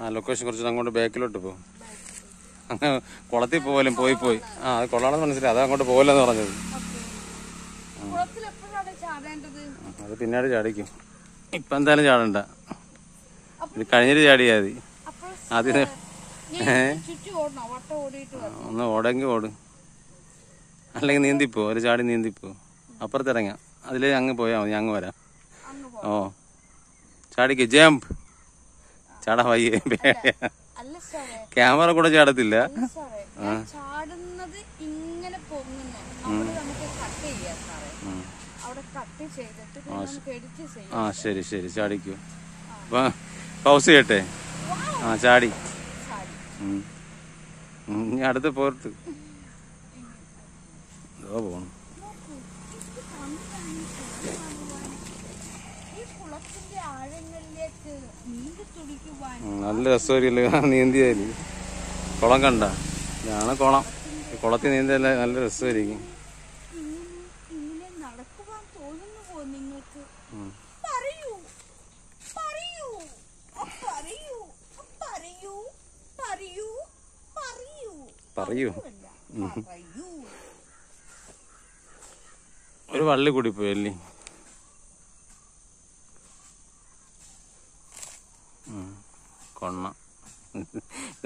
ആ ലൊക്കേഷൻ കുറച്ച് അങ്ങോട്ട് ബാക്കിലോട്ട് പോകും അങ്ങനെ കുളത്തിൽ പോലും പോയി പോയി. ആ അത് കൊള്ളാണെന്ന് മനസ്സിലായി. അത് അങ്ങോട്ട് പോകലെന്ന് പറഞ്ഞത്. അത് പിന്നീട് ചാടിക്കും. ഇപ്പൊ എന്തായാലും ചാടണ്ട. ഇത് കഴിഞ്ഞിട്ട് ചാടിയാ മതി. ആദ്യം. ഒന്ന് ഓടെങ്കിൽ ഓടും. അല്ലെങ്കിൽ നീന്തിപ്പോ. ഒരു ചാടി നീന്തിപ്പോ. അപ്പുറത്തിറങ്ങാം. അതിലേ അങ്ങ് പോയാൽ മതി. അങ്ങ് വരാം. ഓ. ചാടിക്ക്. ജമ്പ്. ചാടാ വയ്യ. ക്യാമറ കൂടെ ചാടത്തില്ല. ചാടുന്നത് ഇങ്ങനെ ആ ശരി ശരി. ചാടിക്കൂ. അപ്പൊ പൗസ് ചെയ്യട്ടെ. ആ ചാടി. അടുത്ത് പോർത്ത് പോണം. ഈ കുളത്തിന്റെ ആഴങ്ങളിലേക്ക് നീന്തി തുടിക്കുവാൻ നല്ല രസമായിരിക്കല്ലേ നീന്തിയാൽ കുളം കണ്ട. ഇതാണ് കുളം. കുളത്തിൽ നീന്തല്ല നല്ല രസമായിരിക്കും. ഇങ്ങനെ ഇങ്ങനെ നടക്കുവാൻ തോന്നുന്നുവോ നിങ്ങൾക്ക്? ഉം. പറയൂ. പറയൂ. അ, പറയൂ. അ, പറയൂ. പറയൂ. പറയൂ. പറയൂ. പറയൂ. ഒരു വള്ളി കൂടി പോയല്ലേ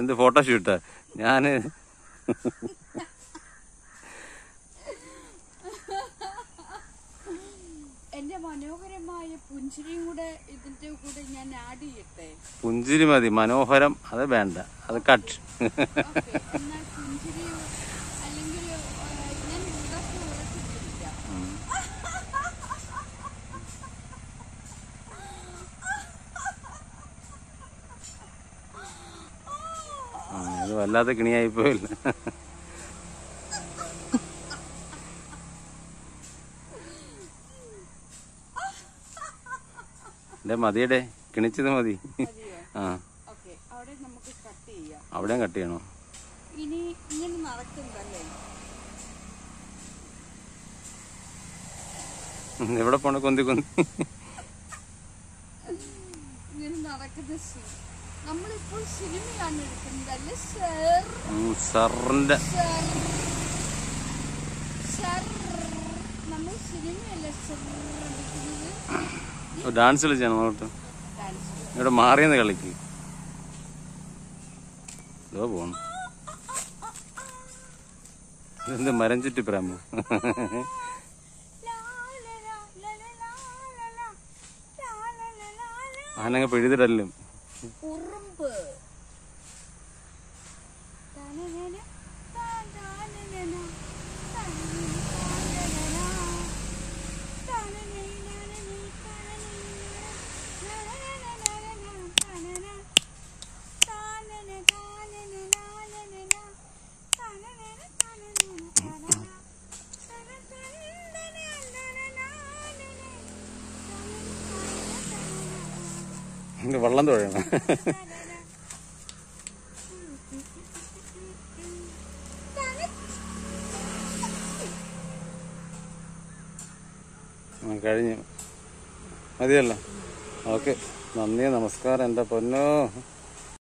എന്ത് ഫോട്ടോഷൂട്ട്? ഞാൻ എന്റെ മനോഹരമായ പുഞ്ചിരിയും കൂടെ ഇതിന്റെ കൂടെ ഞാൻ ആഡ് ചെയ്യട്ടെ? പുഞ്ചിരി മതി. മനോഹരം. അത് വേണ്ട. അത് കട്ട് ഓക്കേ, എന്നാൽ പുഞ്ചിരി അല്ലെങ്കിൽ ആ, ഞാൻ ഉറക്കെ ഉറച്ചിട്ടില്ല അത് വല്ലാത്ത കിണിയായി പോയില്ല. എന്റെ മതിയടെ കിണിച്ചത് മതി. ആ. കട്ട് ചെയ്യാം. അവിടെയും കട്ട് ചെയ്യണോ? ഇനി ഇങ്ങനെ എവിടെ പോണ? കൊന്തി കൊന്തി. നടക്കുന്ന നമ്മളിപ്പോൾ സിനിമയാണ് എടുക്കുന്നത് അല്ലേ സർ നമ്മൾ സിനിമയല്ലേ സർ എടുക്കുന്നത് ഡാൻസ് കളിച്ചാണ് ഇവിടെ മാറിയെന്ന് കളിക്ക് ഇതോ പോണു ഇതെന്ത് മരം ചുറ്റി പ്രേമോ ആനങ്ങ പിഴുതിടലും വെള്ളം തൊഴണം കഴിഞ്ഞു. മതിയല്ലോ. ഓക്കെ. നന്ദി നമസ്കാരം. എന്റെ പൊന്നോ?